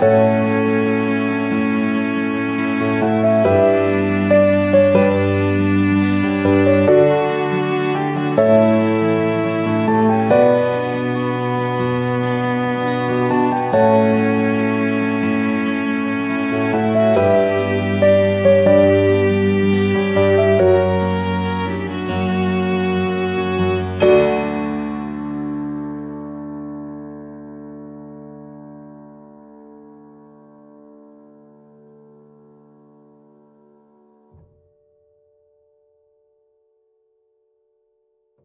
Música